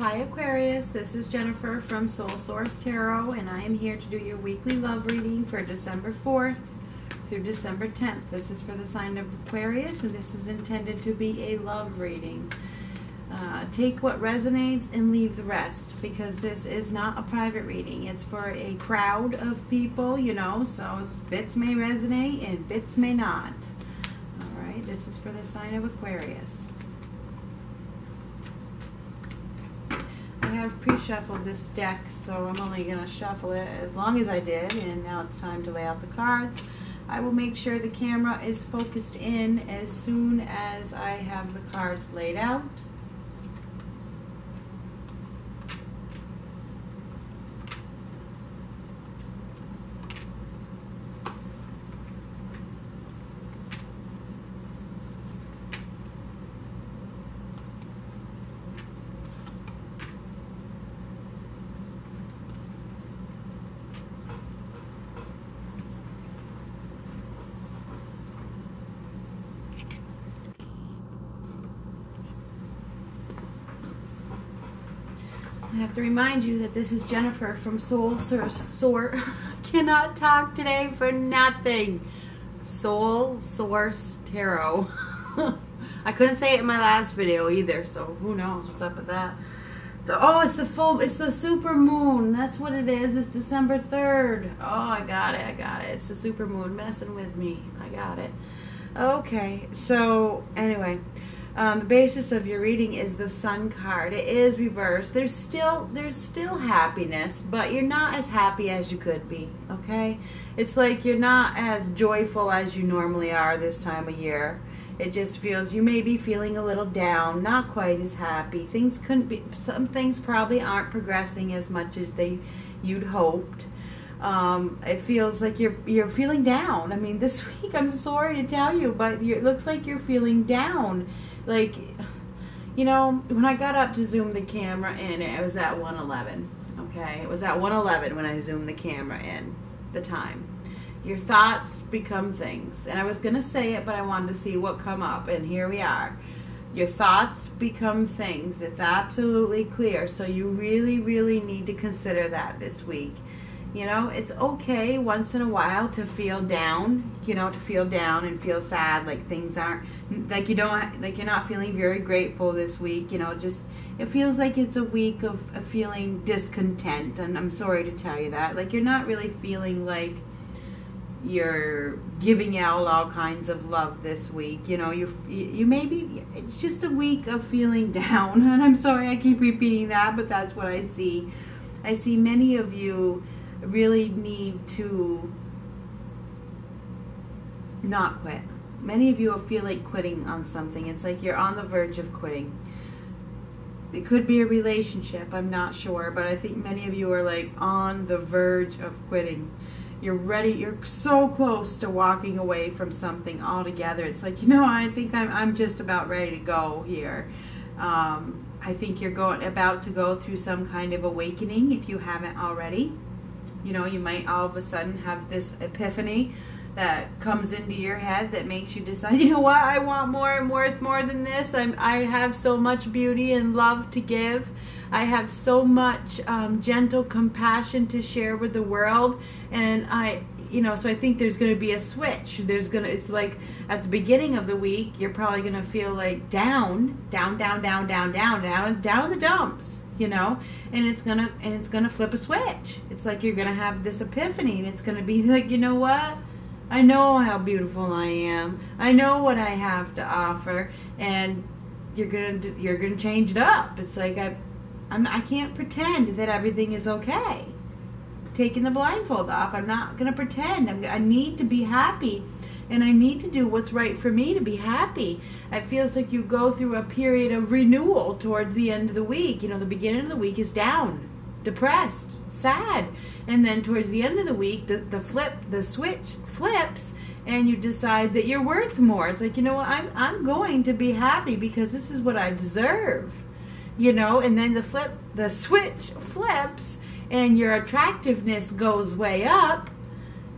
Hi Aquarius, this is Jennifer from Soul Source Tarot and I am here to do your weekly love reading for December 4th through December 10th. This is for the sign of Aquarius and this is intended to be a love reading. Uh, take what resonates and leave the rest because this is not a private reading. It's for a crowd of people, you know, so bits may resonate and bits may not. All right, this is for the sign of Aquarius. Have pre-shuffled this deck, so I'm only going to shuffle it as long as I did, and now it's time to lay out the cards. I will make sure the camera is focused in as soon as I have the cards laid out. Have to remind you that this is Jennifer from Soul Source. Source cannot talk today for nothing. Soul Source Tarot. I couldn't say it in my last video either, so who knows what's up with that. So, oh, it's the full, it's the super moon. That's what it is. It's December 3rd. Oh, I got it. I got it. It's the super moon messing with me. I got it. Okay, so anyway. Um, the basis of your reading is the sun card. It is reversed. There's still there's still happiness, but you're not as happy as you could be. Okay, it's like you're not as joyful as you normally are this time of year. It just feels you may be feeling a little down, not quite as happy. Things couldn't be. Some things probably aren't progressing as much as they you'd hoped. Um, it feels like you're you're feeling down. I mean, this week I'm sorry to tell you, but it looks like you're feeling down like you know when i got up to zoom the camera in it was at 111 okay? It was at 111 when i zoomed the camera in the time. Your thoughts become things. And i was going to say it but i wanted to see what come up and here we are. Your thoughts become things. It's absolutely clear. So you really really need to consider that this week you know, it's okay once in a while to feel down, you know, to feel down and feel sad, like things aren't, like you don't, like you're not feeling very grateful this week, you know, just, it feels like it's a week of, of feeling discontent, and I'm sorry to tell you that. Like you're not really feeling like you're giving out all kinds of love this week, you know, you, you maybe, it's just a week of feeling down, and I'm sorry I keep repeating that, but that's what I see. I see many of you really need to not quit. Many of you will feel like quitting on something. It's like you're on the verge of quitting. It could be a relationship, I'm not sure, but I think many of you are like on the verge of quitting. You're ready, you're so close to walking away from something altogether. It's like, you know, I think I'm, I'm just about ready to go here. Um, I think you're going about to go through some kind of awakening if you haven't already. You know, you might all of a sudden have this epiphany that comes into your head that makes you decide, you know what, I want more and worth more than this. I'm, I have so much beauty and love to give. I have so much um, gentle compassion to share with the world. And I, you know, so I think there's going to be a switch. There's going to, it's like at the beginning of the week, you're probably going to feel like down, down, down, down, down, down, down, down in the dumps you know? And it's gonna and it's gonna flip a switch. It's like you're gonna have this epiphany and it's gonna be like you know what? I know how beautiful i am. I know what i have to offer and you're gonna you're gonna change it up. It's like i I'm, i can't pretend that everything is okay taking the blindfold off i'm not gonna pretend I'm, i need to be happy and I need to do what's right for me to be happy. It feels like you go through a period of renewal towards the end of the week. You know, the beginning of the week is down, depressed, sad. And then towards the end of the week, the, the flip, the switch flips and you decide that you're worth more. It's like, you know what, I'm, I'm going to be happy because this is what I deserve. You know, and then the flip, the switch flips and your attractiveness goes way up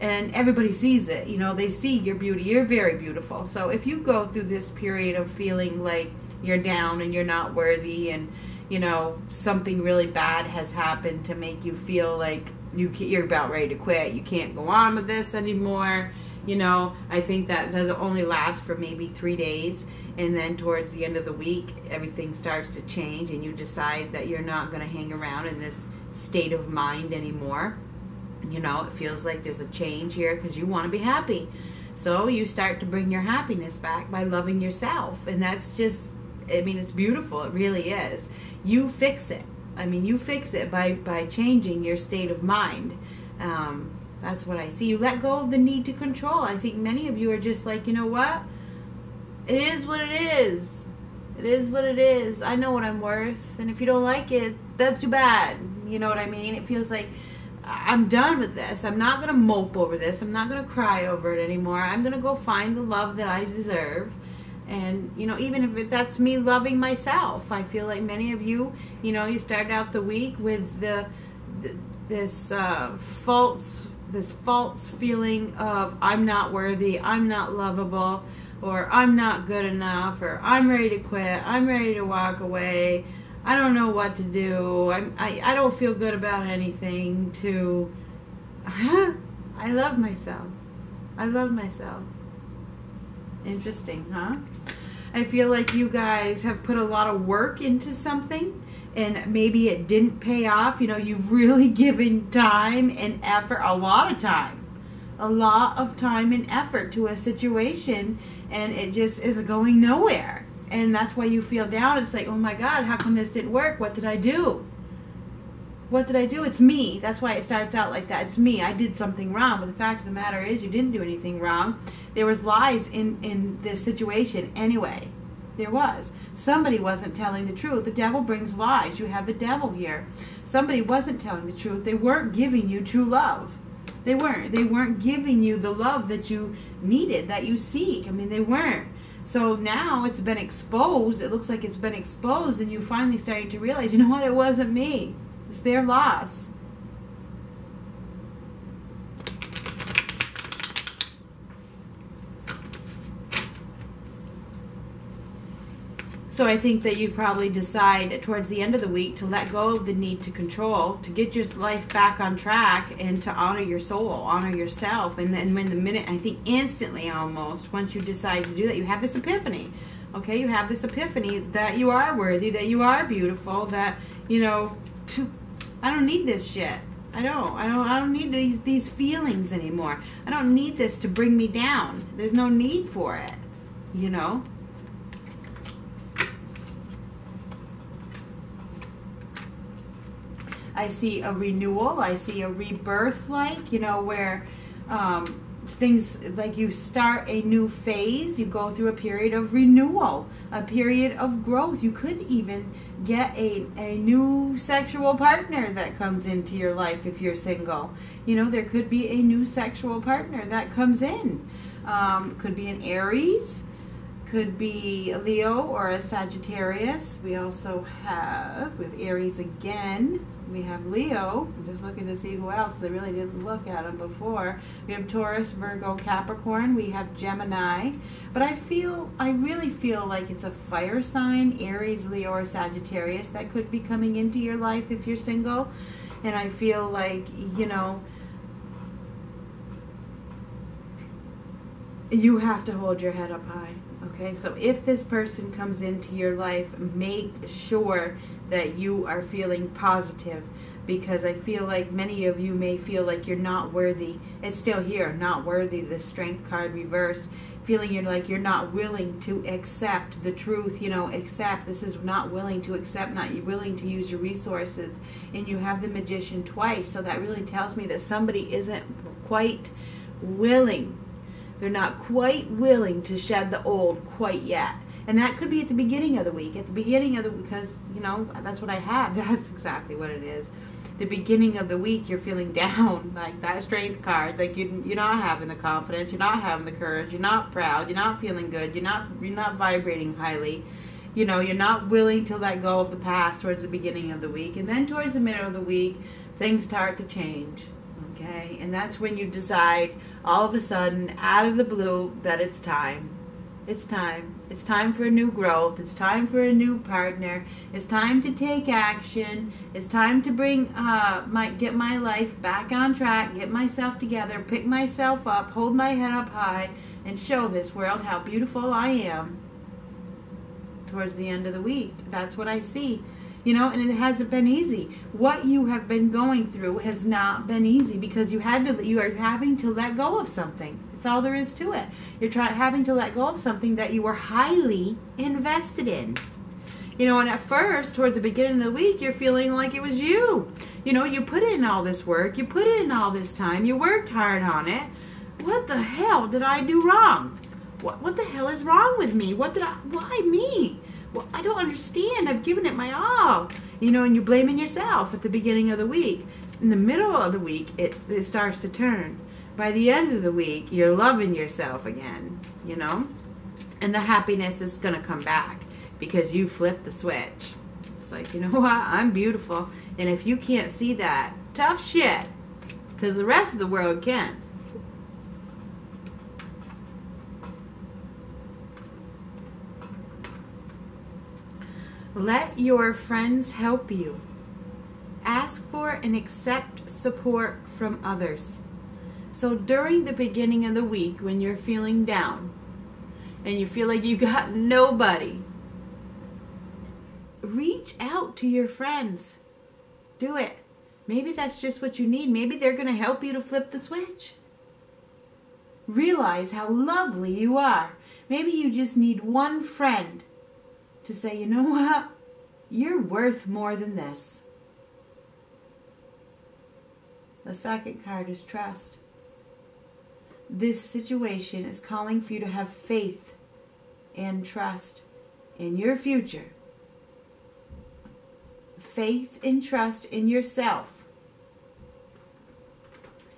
and everybody sees it. You know, they see your beauty. You're very beautiful. So if you go through this period of feeling like you're down and you're not worthy and you know, something really bad has happened to make you feel like you you're about ready to quit. You can't go on with this anymore. You know, I think that does only last for maybe three days, and then towards the end of the week, everything starts to change, and you decide that you're not going to hang around in this state of mind anymore. You know, it feels like there's a change here because you want to be happy. So you start to bring your happiness back by loving yourself. And that's just, I mean, it's beautiful. It really is. You fix it. I mean, you fix it by, by changing your state of mind. Um, that's what I see. You let go of the need to control. I think many of you are just like, you know what? It is what it is. It is what it is. I know what I'm worth. And if you don't like it, that's too bad. You know what I mean? It feels like I'm done with this. I'm not going to mope over this. I'm not going to cry over it anymore. I'm going to go find the love that I deserve. And, you know, even if that's me loving myself, I feel like many of you, you know, you start out the week with the, the this uh, false this false feeling of I'm not worthy, I'm not lovable, or I'm not good enough, or I'm ready to quit, I'm ready to walk away, I don't know what to do. I'm, I, I don't feel good about anything to I love myself. I love myself. Interesting, huh? I feel like you guys have put a lot of work into something and maybe it didn't pay off. You know, you've really given time and effort, a lot of time, a lot of time and effort to a situation and it just is going nowhere and that's why you feel down. It's like, oh my God, how come this didn't work? What did I do? What did I do? It's me. That's why it starts out like that. It's me. I did something wrong. But the fact of the matter is, you didn't do anything wrong. There was lies in in this situation anyway. There was. Somebody wasn't telling the truth. The devil brings lies. You have the devil here. Somebody wasn't telling the truth. They weren't giving you true love. They weren't. They weren't giving you the love that you needed, that you seek. I mean, they weren't. So now it's been exposed. It looks like it's been exposed, and you finally starting to realize, you know what? It wasn't me. It's their loss. So I think that you probably decide towards the end of the week to let go of the need to control, to get your life back on track, and to honor your soul, honor yourself. And then when the minute, I think instantly almost, once you decide to do that, you have this epiphany. Okay, you have this epiphany that you are worthy, that you are beautiful, that you know, I don't need this shit. I don't. I don't. I don't need these these feelings anymore. I don't need this to bring me down. There's no need for it. You know. I see a renewal. I see a rebirth, like, you know, where um, things like you start a new phase, you go through a period of renewal, a period of growth. You could even get a, a new sexual partner that comes into your life if you're single. You know, there could be a new sexual partner that comes in. Um, could be an Aries, could be a Leo or a Sagittarius. We also have, with Aries again, we have Leo. I'm just looking to see who else because I really didn't look at them before. We have Taurus, Virgo, Capricorn. We have Gemini. But I feel, I really feel like it's a fire sign, Aries, Leo, or Sagittarius that could be coming into your life if you're single. And I feel like, you know, you have to hold your head up high. Okay, so if this person comes into your life, make sure that you are feeling positive because I feel like many of you may feel like you're not worthy. It's still here, not worthy, the strength card reversed. Feeling you're like you're not willing to accept the truth, you know, accept this is not willing to accept, not willing to use your resources. And you have the magician twice, so that really tells me that somebody isn't quite willing they're not quite willing to shed the old quite yet. And that could be at the beginning of the week. At the beginning of the week, because, you know, that's what I have. That's exactly what it is. The beginning of the week you're feeling down, like that strength card, like you you're not having the confidence, you're not having the courage, you're not proud, you're not feeling good, you're not you're not vibrating highly. You know, you're not willing to let go of the past towards the beginning of the week. And then towards the middle of the week, things start to change. Okay? And that's when you decide all of a sudden, out of the blue, that it's time. It's time. It's time for a new growth. It's time for a new partner. It's time to take action. It's time to bring uh my get my life back on track, get myself together, pick myself up, hold my head up high, and show this world how beautiful I am. Towards the end of the week, that's what I see. You know, and it hasn't been easy. What you have been going through has not been easy because you had to you are having to let go of something. It's all there is to it. You're trying having to let go of something that you were highly invested in. You know, and at first, towards the beginning of the week, you're feeling like it was you. You know, you put in all this work, you put in all this time, you worked hard on it. What the hell did I do wrong? What what the hell is wrong with me? What did I why me? Well, I don't understand. I've given it my all. You know, and you're blaming yourself at the beginning of the week. In the middle of the week, it, it starts to turn by the end of the week, you're loving yourself again, you know? And the happiness is going to come back because you flipped the switch. It's like, you know what? I'm beautiful. And if you can't see that, tough shit. Because the rest of the world can. Let your friends help you. Ask for and accept support from others. So during the beginning of the week, when you're feeling down and you feel like you got nobody, reach out to your friends. Do it. Maybe that's just what you need. Maybe they're going to help you to flip the switch. Realize how lovely you are. Maybe you just need one friend to say, you know what? You're worth more than this. The second card is trust. This situation is calling for you to have faith and trust in your future. Faith and trust in yourself,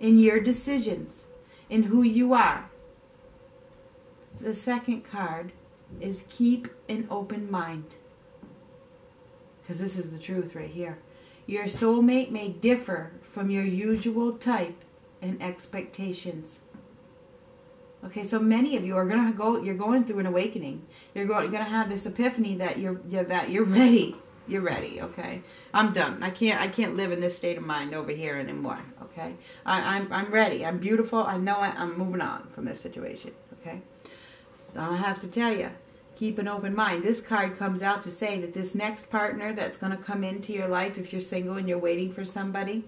in your decisions, in who you are. The second card is keep an open mind. Because this is the truth right here. Your soulmate may differ from your usual type and expectations. Okay, so many of you are gonna go. You're going through an awakening. You're going. Gonna have this epiphany that you're, that you're ready. You're ready. Okay, I'm done. I can't. I can't live in this state of mind over here anymore. Okay, I, I'm I'm ready. I'm beautiful. I know it. I'm moving on from this situation. Okay, I have to tell you, keep an open mind. This card comes out to say that this next partner that's going to come into your life, if you're single and you're waiting for somebody,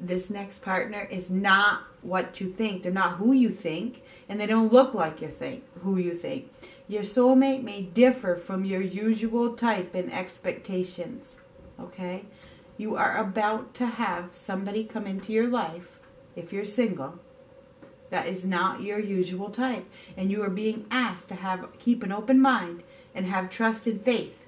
this next partner is not what you think. They're not who you think, and they don't look like you think who you think. Your soulmate may differ from your usual type and expectations. Okay? You are about to have somebody come into your life, if you're single, that is not your usual type. And you are being asked to have keep an open mind and have trust and faith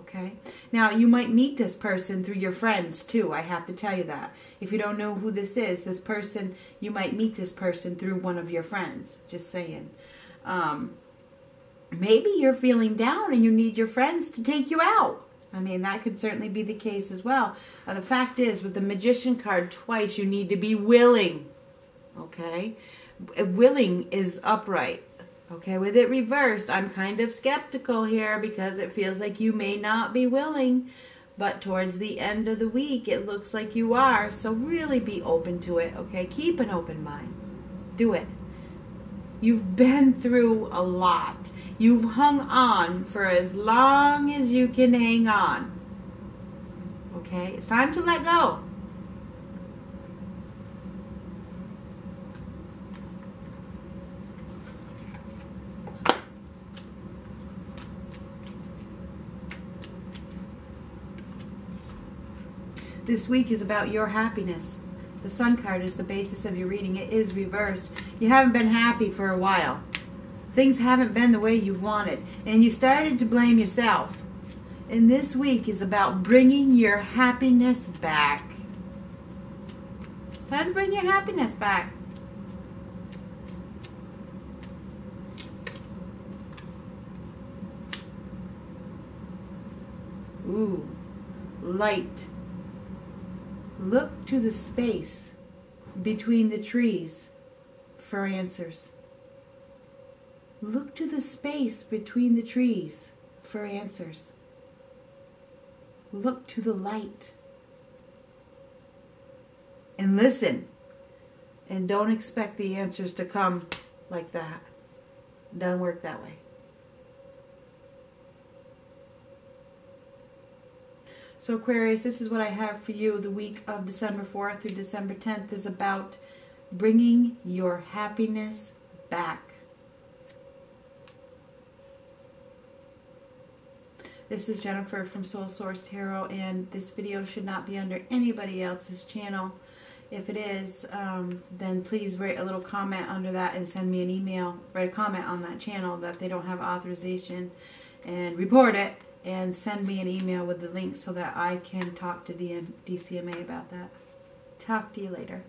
Okay? Now, you might meet this person through your friends too. I have to tell you that. If you don't know who this is, this person, you might meet this person through one of your friends. Just saying. Um, maybe you're feeling down and you need your friends to take you out. I mean, that could certainly be the case as well. Uh, the fact is, with the magician card twice, you need to be willing. Okay? Willing is upright. Okay, with it reversed, I'm kind of skeptical here because it feels like you may not be willing. But towards the end of the week, it looks like you are. So really be open to it, okay? Keep an open mind. Do it. You've been through a lot. You've hung on for as long as you can hang on. Okay? It's time to let go. This week is about your happiness. The Sun card is the basis of your reading. It is reversed. You haven't been happy for a while. Things haven't been the way you've wanted. And you started to blame yourself. And this week is about bringing your happiness back. Time to bring your happiness back. Ooh, light. Look to the space between the trees for answers. Look to the space between the trees for answers. Look to the light. And listen. And don't expect the answers to come like that. Doesn't work that way. So Aquarius, this is what I have for you. The week of December 4th through December 10th is about bringing your happiness back. This is Jennifer from Soul Source Tarot, and this video should not be under anybody else's channel. If it is, um, then please write a little comment under that and send me an email. Write a comment on that channel that they don't have authorization and report it and send me an email with the link so that I can talk to DM, DCMA about that. Talk to you later.